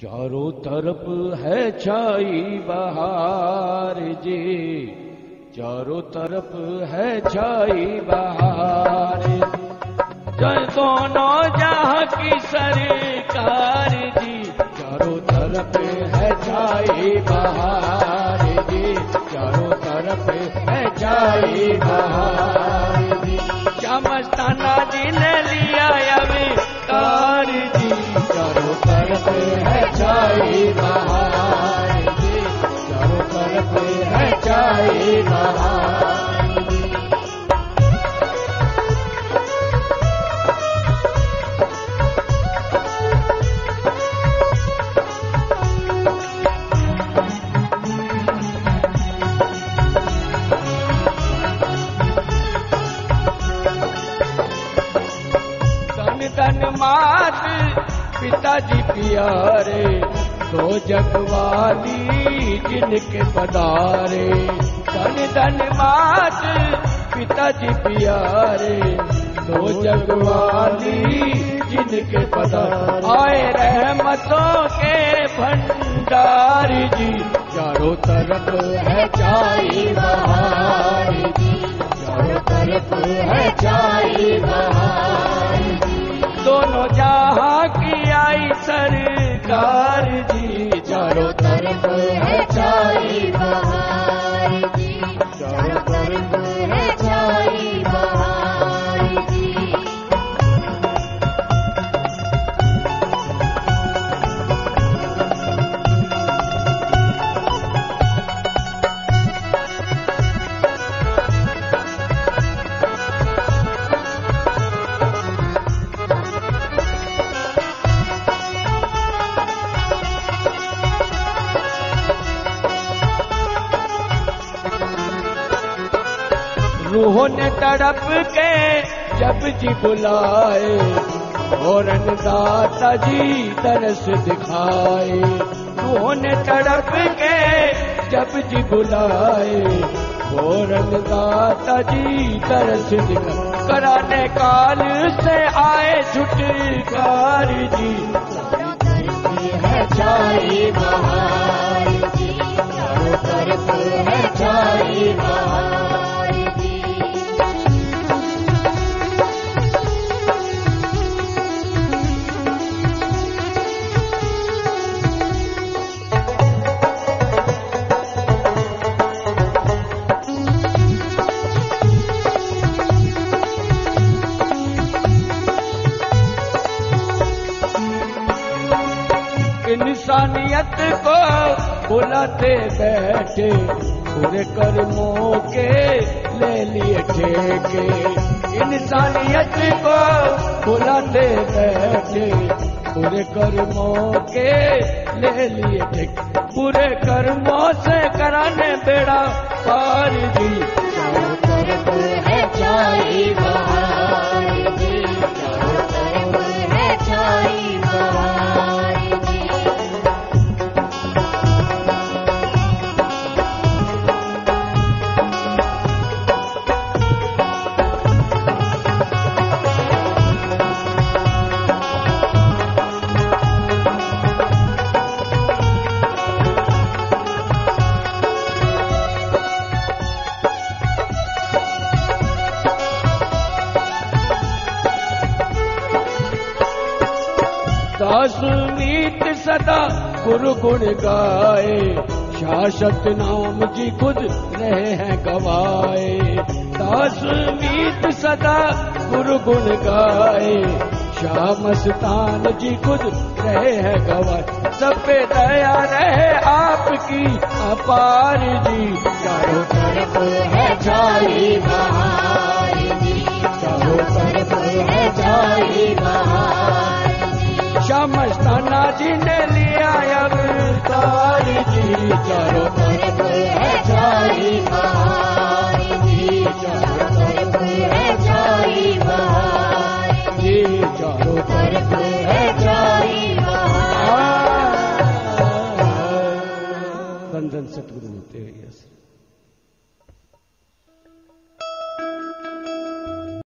चारों तरफ़ है छाई बहार जी। चारों तरफ़ है छाई बहार जय दोनों जहाँ की सरकार जी। चारों तरफ़ है छाई बहार जी। चारों तरफ़ है छाई बहार जी। श्यामस्ताना जी ने लिया अविकार जी। चारों तरफ़ है छाई जी चारों तरफ़ है छाई पिताजी प्यारे तो जगवाली जिनके पधारे। धन धन मात पिताजी प्यारे तो जगवाली जिनके पधारे। आए रहमतों के भंडार जी, चारों तरफ़ है चाई बहार चारों तरफ़ है चाई बहार दोनों जहाँ सरकार जी चारों तरफ़ है। रूह ने तड़प के जब जी बुलाए और दाता जी तरस दिखाए। रूह ने तड़प के जब जी बुलाए और दाता जी तरस दिखाए। कराने काल से आए छुटकार जी। है छाई बहार जी बहार। इंसानियत को बुलाते बैठे, पूरे कर्मों के ले लिए ठेके। इंसानियत को बुलाते बैठे, पूरे कर्मों के ले लिए ठेके। पूरे कर्मों से कराने बेड़ा पार जी दासुनीत सदा गुरु गुण गाए। शासक नाम जी खुद रहे हैं गवाए। दासुनीत सदा गुरु गुण गाए। शाह मस्तान जी खुद रहे हैं गवाए। सब पे दया रहे आपकी अपार जी। चारों तरफ़ है छाई बहार चारों तरफ़ है छाई बहार Yes.